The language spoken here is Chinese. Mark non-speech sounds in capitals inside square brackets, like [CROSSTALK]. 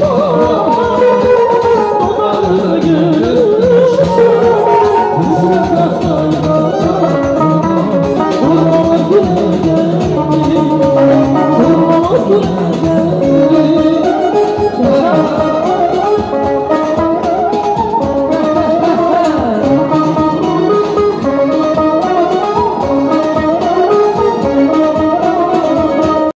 哇 [LAUGHS]